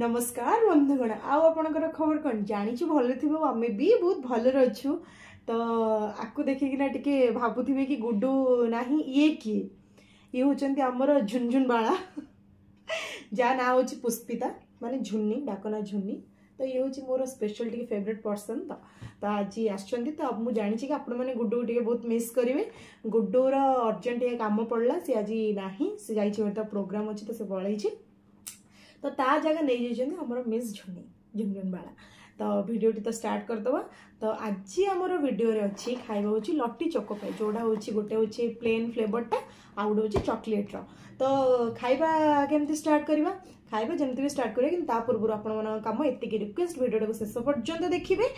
नमस्कार बंधुगण आपणकर खबर कौन जाणी भले थो आम भी बहुत भले अच्छु तो आपको देखना टी भावे कि गुडु ना ये किए ये हूँ आमर बाला जहाँ ना हो पुष्पिता मानने झुन्नी डाकना झुन्नी तो ये हूँ मोर स्पेशल टी फेवरेट पर्सन तो तो आज आसानी कि आपने गुडु टे बहुत मिस करेंगे गुडोर अर्जेंट ये काम पड़ा सी आज ना सी जा प्रोग्राम अच्छे तो सी पलैसी ତ ତା ଜାଗା ନେଇଯାଇଛନ୍ତି ଆମର ମିସ୍ ଝୁନି ଝୁନଝୁନ ବାଳା तो वीडियो टी तो स्टार्ट करदे तो आज आम भिडियो अच्छी खाइबा हूँ लट्टी चकोपाई जोड़ा हूँ गोटे हूँ प्लेन फ्लेवरटा आ गए हूँ चकलेट्र तो खाइबा केमती स्टार्ट करवा खाइबा जमी भी स्टार्ट करा पूर्व आपम ये रिक्वेस्ट भिडियो शेष पर्यटन देखिए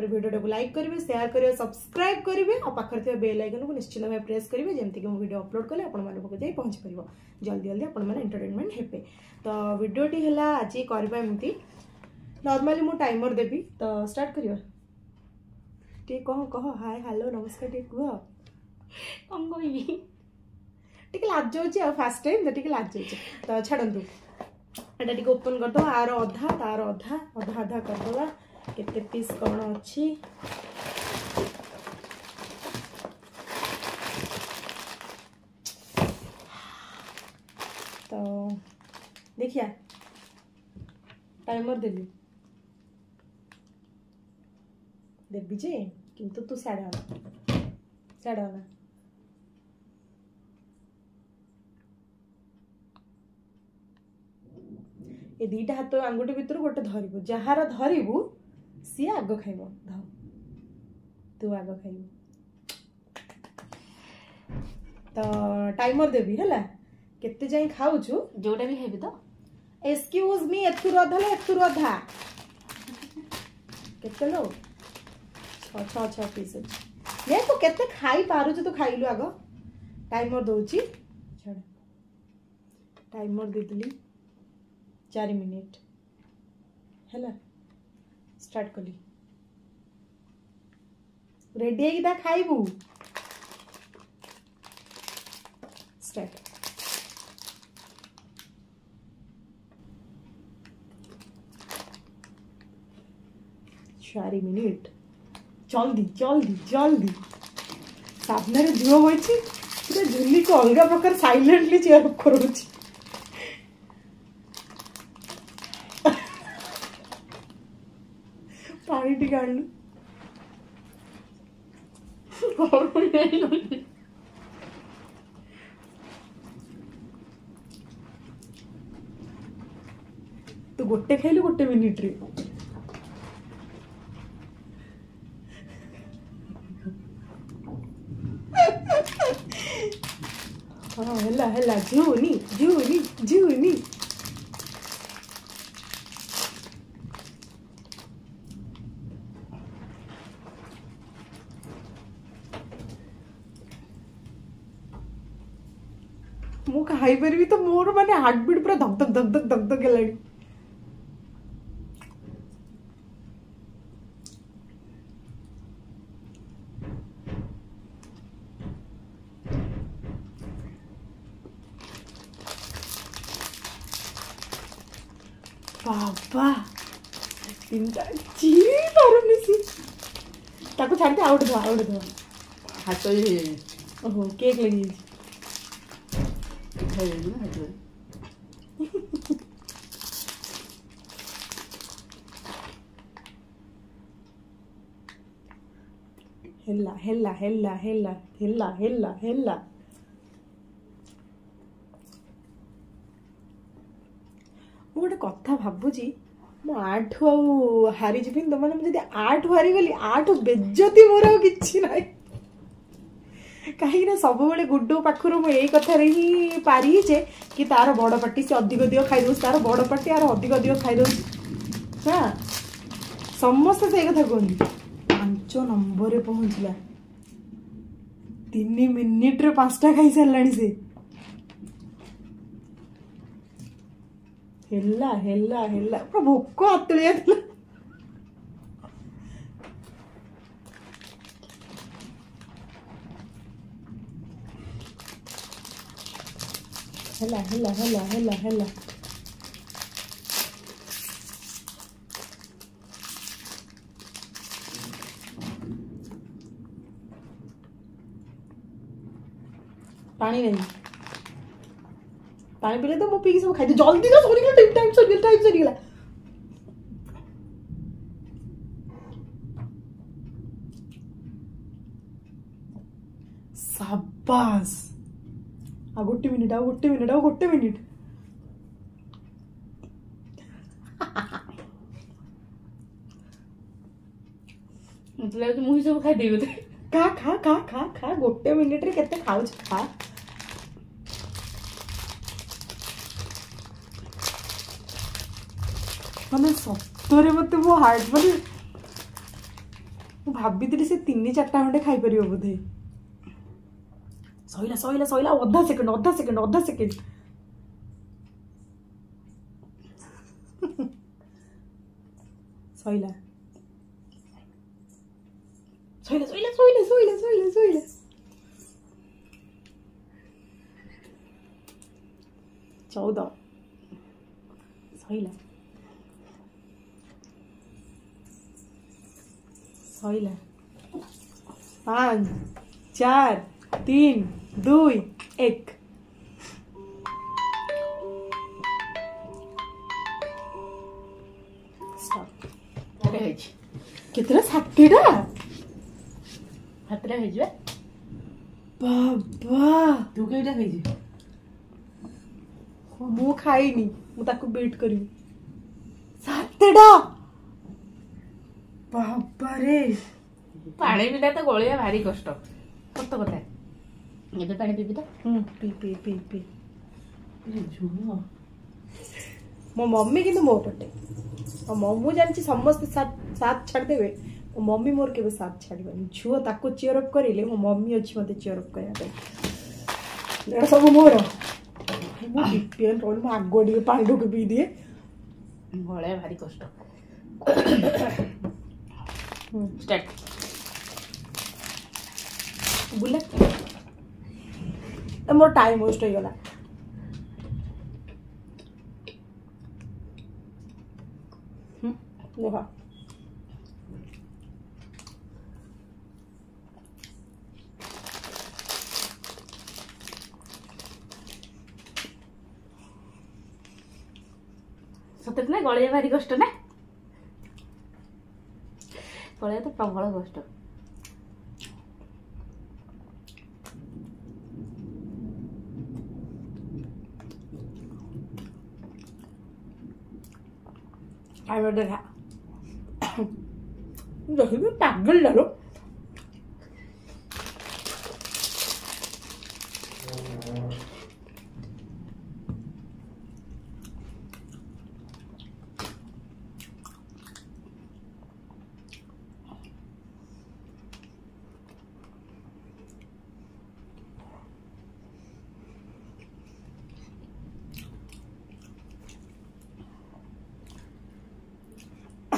भिडियोटा को लाइक करेंगे सेयार करेंगे सब्सक्राइब करेंगे और पाखे थे बेल आइकन को निश्चित भाव प्रेस करेंगे जमीक मुझे भिडियो अपलोड कले आपको जाए पहुंची पार जल्दी जल्दी आपने इंटरटेनमेंट हे तो भिडियोटी है आज करवा एमती नर्माली मु टाइमर देबी तो स्टार्ट करियो कह कह हाय हेलो नमस्कार टे कह कम कह टे लाज होची आ टाइम तो टे लाज होची तो छाड़ू एटा टे ओपन कर दो आरो तार अधा अधा अधा आधा पीस कौन अच्छी तो देखिया टाइमर देली দেখবি যে কিন্তু তুই স্যাডাও না স্যাডাও না ଏ ଦୁଇଟା ହାତ ଆଙ୍ଗୁଠି ଭିତରୁ ଗୋଟେ ଧରିବୁ ଯାହାର ଧରିବୁ ସିଏ ଆଗ ଖାଇବ ଧ ତୁ ଆଗ ଖାଇବୁ ତ ଟାଇମର ଦେବି ହେଲା କେତେ ଯାଏଁ ଖାଉଛୁ ଯୋଉଟା ବି ହେବି ତ ଏକ୍ସକ୍ୟୁଜ୍ ମି ଏଥିରୁ ଅଧା ନା ଏଥିରୁ ଅଧା କେତେ ଲୋକ छः अच्छा फिश अच्छे ये तो के खाई पारे तो खाइल आग टाइमर दौची टाइमर दे दिली चार मिनिट है स्टार्ट कली रेडी खाइबू स्टार्ट चार मिनिट ଜଲ୍ଦି ଜଲ୍ଦି ଜଲ୍ଦି ସାମ୍ନାରେ ଝୁଅ ବଇଛି ପୁରା ଝୁଲିକୁ ଅଲଗା ପ୍ରକାର ସାଇଲେଣ୍ଟଲି ଚେୟାର କରଉଛି ପାଣି ଟିକେ ଆଣିଲୁ ତୁ ଗୋଟେ ଖାଇଲୁ ଗୋଟେ ମିନିଟ୍ରେ हल्ला हल्ला जूनी जूनी जूनी ମୋ ଖାଇପାରିବି ତ ମୋର ମାନେ ହାର୍ଟବିଟ୍ ପୁରା ଧକ୍ ଧକ୍ ଧକ୍ ଧକ୍ ଧକ୍ ଧକ୍ ହେଲାଣି బాబ్బా ఇంత చీరు తక్కువ చంటే ఆవిడదు ఆవిడదు హత్తోయి ఓహో కేక్ లగింది హెల్లా హెల్లా హెల్లా హెల్లా హెల్లా హెల్లా హెల్లా ଭାବୁଛି ମୁଁ ଆଠୁ ଆଉ ହାରିଯିବି ତମେ ମୁଁ ଯଦି ଆଠୁ ହାରିଗଲି ଆଠୁ ବେଜତି ମୋର ଆଉ କିଛି ନାହିଁ କାହିଁକିନା ସବୁବେଳେ ଗୁଡ଼ୁ ପାଖରୁ ମୁଁ ଏଇ କଥାରେ ହିଁ ପାରି ଯେ କି ତାର ବଡ଼ ପାଟି ସେ ଅଧିକ ଅଧିକ ଖାଇଦେଉଛି ତାର ବଡ଼ ପାଟି ଆର ଅଧିକ ଅଧିକ ଖାଇଦେଉଛି ହଁ ସମସ୍ତେ ସେଇ କଥା କୁହନ୍ତି ପାଞ୍ଚ ନମ୍ବରରେ ପହଞ୍ଚିଲା ତିନି ମିନିଟ୍ରେ ପାଞ୍ଚଟା ଖାଇସାରିଲାଣି ସେ ಎಲ್ಲ ಎಲ್ಲ ಎಲ್ಲ ಪ್ರಭು ಉಕ್ಕು ಹತ್ತಿಳಿಯೋದಿಲ್ಲ ಎಲ್ಲ ಎಲ್ಲ ಎಲ್ಲ ಎಲ್ಲ ಎಲ್ಲ પાણી નહીં पानी पी लेते वो पी के सब मतलब खाई जल्दी ना सोने का टाइम टाइम से टाइम से निकला शाबाश आ गोटे मिनिट आ गोटे मिनिट आ गोटे मिनिट मतलब मुझे सब खाई देबे खा खा खा खा खा गोटे मिनिट रे केते खाऊ खा मानते सतर मत मो हार्ट मानते भावी से तीन चार खंडे खाई बोधे सहला सहला सहला अधा सेकेंड अधा सेकेंड अधा सेकेंड सहला चौदह सहला ऑयल है पाँच चार तीन दुई एक କେତେଟା ଷାଠିଏଟା ସାତଟା ହେଇଯିବା ବାବା ତୁ କେଇଟା ଖାଇଛୁ ମୁଁ ଖାଇନି ମୁଁ ତାକୁ ବିଟ୍ କରିବି ସାତଟା ବାବା ଘରେ ପାଣି ପିଇଟା ତ ଗୋଳିଆ ଭାରି କଷ୍ଟ ସତ କଥା ଏବେ ପାଣି ପିଇବି ତ ପିଇ ପିଇ ପିଇ ପିଇ ମୋ ମମ୍ମି କିନ୍ତୁ ମୋ ପଟେ ମୁଁ ଜାଣିଛି ସମସ୍ତେ ସାଥ ଛାଡ଼ିଦେବେ ମୋ ମମ୍ମି ମୋର କେବେ ସାଥ ଛାଡ଼ିବନି ଝୁଅ ତାକୁ ଚିଅରଅପ୍ କରିଲେ ମୋ ମମ୍ମି ଅଛି ମୋତେ ଚିଅରଅପ୍ କରିବା ପାଇଁ ଏଇଟା ସବୁ ମୋର ମୁଁ ବିପିଏଲ୍ ରୋଲ୍ ମୁଁ ଆଗ ଟିକେ ପାଣି ଢୋକି ପିଇଦିଏ ଭଳିଆ ଭାରି କଷ୍ଟ स्टार्ट बुलेट मोर टाइम वेस्ट हो गला देख ସତରେ ନା ଗଳିବା ଭାରି p a l e e n t r o para fora gosto. Ai meu Deus. Não sei se tá, galera.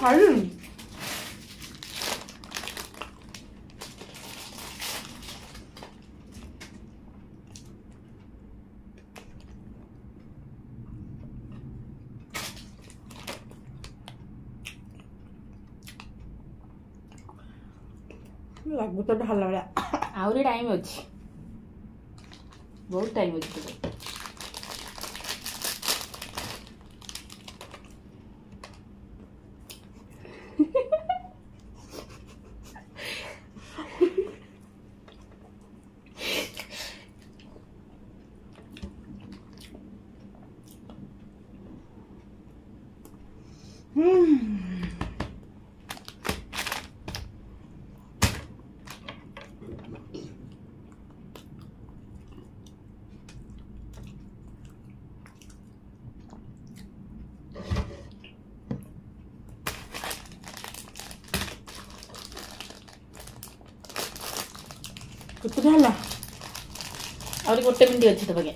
দারুণ ଲାଗୁତ ଢାଲା ଭଳିଆ ଆହୁରି ଟାଇମ୍ ଅଛି ବହୁତ ଟାଇମ୍ ଅଛି ಹಾಕಿದ್ರೆ ಅಲ್ಲ ಅವ್ರಿಗೆ ಹೊಟ್ಟೆ ಮಂಡಿ ಹಚ್ಚಿದ ಬಗ್ಗೆ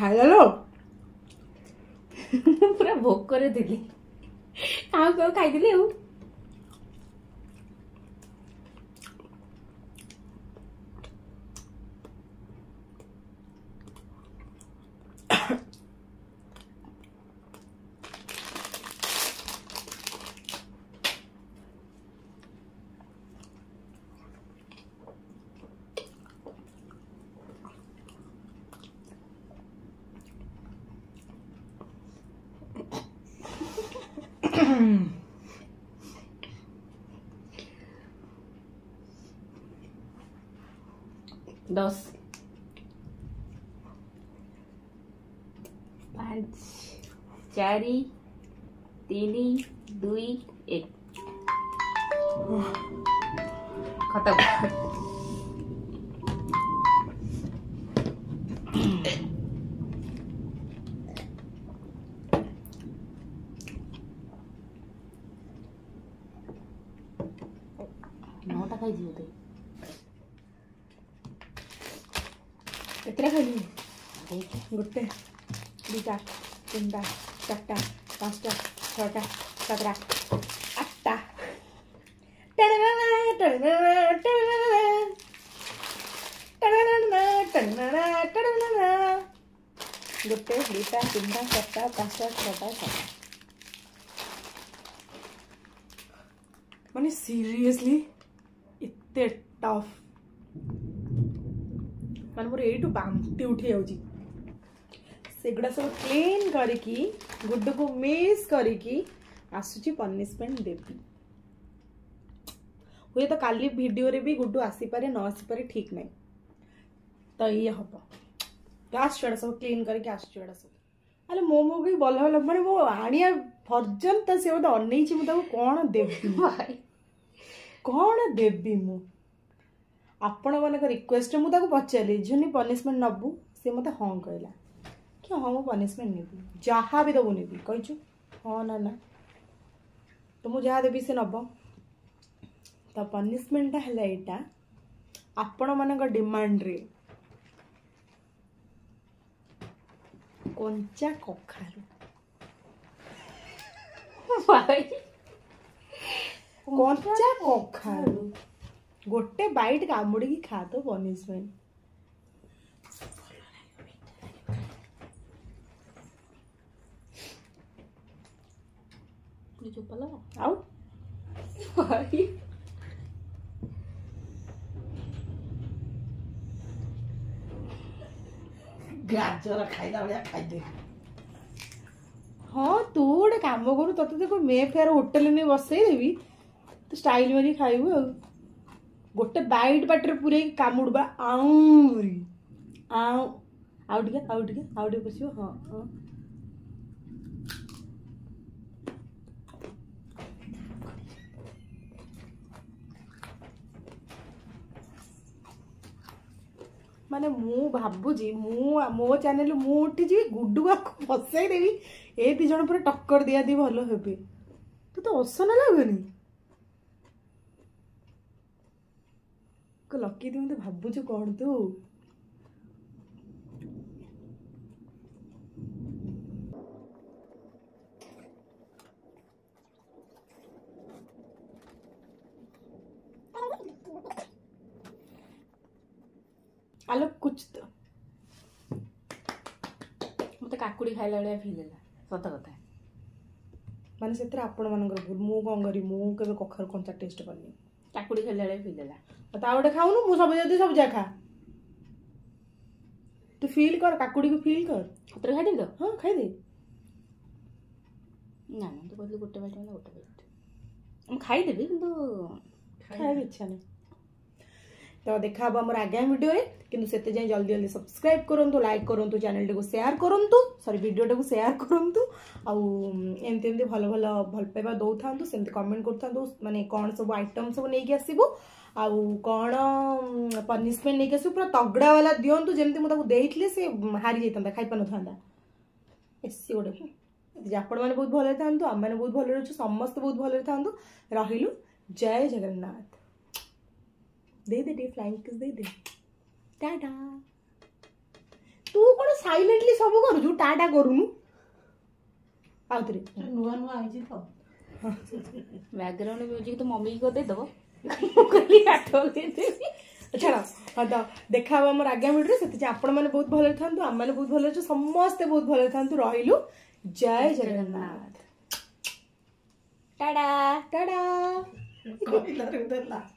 ಹಲೋ ପୁରା ଭୋକରେ ଥିଲି ଆଉ କଣ ଖାଇଥିଲି ଆଉ dos pas cari tini dui et kata তিনটা চারটা পাঁচটা ছটা সাতটা আটটা গোটে দুইটা তিনটা চারটা পাঁচটা ছটা সাতটা মানে সিরিয়াসলি এতে টফ মানে মোর এইটু বাନ୍ତି উঠি যাଉଛି एगुड़ा सब क्लीन करुड को मिस कर पनीशमेंट देवी हुए तो काली वीडियो रे भी गुड्डू आसीपारे न आसीपारे ठीक ना तो ये हम तो आसा सब क्लीन करके आसा सब अरे मो मो भी भल भल मैंने मो आ भर्जन तो सी मतलब अनई कौन देवी भाई कौन देवी मु आपण मानक रिक्वेस्ट मुझे पचारि झुनि पनीशमेंट नबू सी मत हाँ कहला କି ହଁ ମୁଁ ପନିସମେଣ୍ଟ ନେବି ଯାହା ବି ଦେବୁ ନେବି କହିଛୁ ହଁ ନା ନା ତ ମୁଁ ଯାହା ଦେବି ସେ ନେବ ତ ପନିସମେଣ୍ଟଟା ହେଲା ଏଇଟା ଆପଣମାନଙ୍କ ଡିମାଣ୍ଡରେ କଞ୍ଚା କଖାରୁ କଞ୍ଚା କଖାରୁ ଗୋଟେ ବାଇଟ୍ କାମୁଡ଼ିକି ଖା ତ ପନିସମେଣ୍ଟ चुप लो आउट सॉरी ଗାଜର ଖାଇଲା ଭଳିଆ ଖାଇଦେ ହଁ ତୁ ଗୋଟେ କାମ କରୁ ତତେ ଦେଖ ମେ ଫେୟାର ହୋଟେଲ ନେଇ ବସେଇଦେବି ତୁ ଷ୍ଟାଇଲ ମାରି ଖାଇବୁ ଆଉ ଗୋଟେ ବାଇଟ୍ ପାଟିରେ ପୁରେଇକି କାମୁଡ଼ବା ଆଉରି ଆଉ ଆଉ ଟିକେ ଆଉ ଟିକେ ଆଉ ଟିକେ ବସିବ ହଁ ହଁ ମାନେ ମୁଁ ଭାବୁଛି ମୁଁ ମୋ ଚ୍ୟାନେଲରୁ ମୁଁ ଉଠିଯିବି ଗୁଡୁଆକୁ ବସେଇଦେବି ଏ ଦୁଇ ଜଣ ପୁରା ଟକ୍କର ଦିଆଦି ଭଲ ହେବେ ତୋତେ ଅସନା ଲାଗୁନି ଲକି ତୁ ମୋତେ ଭାବୁଛୁ କ'ଣ ତୁ ଆଲୋ କୁଚ ତ ମୋତେ କାକୁଡ଼ି ଖାଇଲା ଭଳିଆ ଫିଲ୍ ହେଲା ସତ କଥା ମାନେ ସେଥିରେ ଆପଣମାନଙ୍କର ଭୁଲ ମୁଁ କ'ଣ କରିବି ମୁଁ କେବେ କଖାରୁ କଞ୍ଚା ଟେଷ୍ଟ କରିନି କାକୁଡ଼ି ଖାଇଲା ଭଳିଆ ଫିଲ୍ ହେଲା ତା ଗୋଟେ ଖାଉନୁ ମୁଁ ସବୁ ଯଦି ସବୁ ଯାହା ଖା ତୁ ଫିଲ୍ କର କାକୁଡ଼ିକୁ ଫିଲ୍ କର ହାତରେ ଖାଇଦେ ତ ହଁ ଖାଇଦେ ନା ନା ତୁ କହିଲୁ ଗୋଟେ ବାଟି ମାନେ ଗୋଟେ ବାଟି ମୁଁ ଖାଇଦେବି କିନ୍ତୁ ଖାଇବାକୁ ଇଚ୍ଛା ନାହିଁ ତ ଦେଖାହେବ ଆମର ଆଗାମୀ ଭିଡ଼ିଓରେ କିନ୍ତୁ ସେତେ ଯାଏଁ ଜଲ୍ଦି ଜଲ୍ଦି ସବସ୍କ୍ରାଇବ୍ କରନ୍ତୁ ଲାଇକ୍ କରନ୍ତୁ ଚ୍ୟାନେଲ୍ଟିକୁ ସେୟାର କରନ୍ତୁ ସରି ଭିଡ଼ିଓଟାକୁ ସେୟାର କରନ୍ତୁ ଆଉ ଏମିତି ଏମିତି ଭଲ ଭଲ ଭଲ ପାଇବା ଦେଉଥାନ୍ତୁ ସେମିତି କମେଣ୍ଟ କରୁଥାନ୍ତୁ ମାନେ କ'ଣ ସବୁ ଆଇଟମ୍ ସବୁ ନେଇକି ଆସିବୁ ଆଉ କ'ଣ ପନିସମେଣ୍ଟ ନେଇକି ଆସିବୁ ପୁରା ତଗଡ଼ାବାଲା ଦିଅନ୍ତୁ ଯେମିତି ମୁଁ ତାକୁ ଦେଇଥିଲି ସେ ହାରି ଯାଇଥାନ୍ତା ଖାଇପାରୁନଥାନ୍ତା ଏସି ଗୋଟେ ଆପଣମାନେ ବହୁତ ଭଲରେ ଥାଆନ୍ତୁ ଆମମାନେ ବହୁତ ଭଲରେ ଅଛୁ ସମସ୍ତେ ବହୁତ ଭଲରେ ଥାଆନ୍ତୁ ରହିଲୁ ଜୟ ଜଗନ୍ନାଥ दे दे दे फ्लाइंग किस दे दे टाटा तू कोण सायलेंटली सब करू टाटा करूनु आउतरे नुवा नुवा आइजी तो बैकग्राउंड म्यूजिक तो मम्मी को दे दबो କହିଲି ଆଠ ଛାଡ଼ ହଁ ତ ଦେଖା ହେବ ଆମର ଆଗାମୀ ଭିଡ଼ିଓରେ ସେଥିପାଇଁ ଆପଣମାନେ ବହୁତ ଭଲରେ ଥାନ୍ତୁ ଆମମାନେ ବହୁତ ଭଲରେ ଅଛୁ ସମସ୍ତେ ବହୁତ ଭଲରେ ଥାନ୍ତୁ ରହିଲୁ ଜୟ ଜଗନ୍ନାଥ ଟାଡ଼ା ଟାଡ଼ା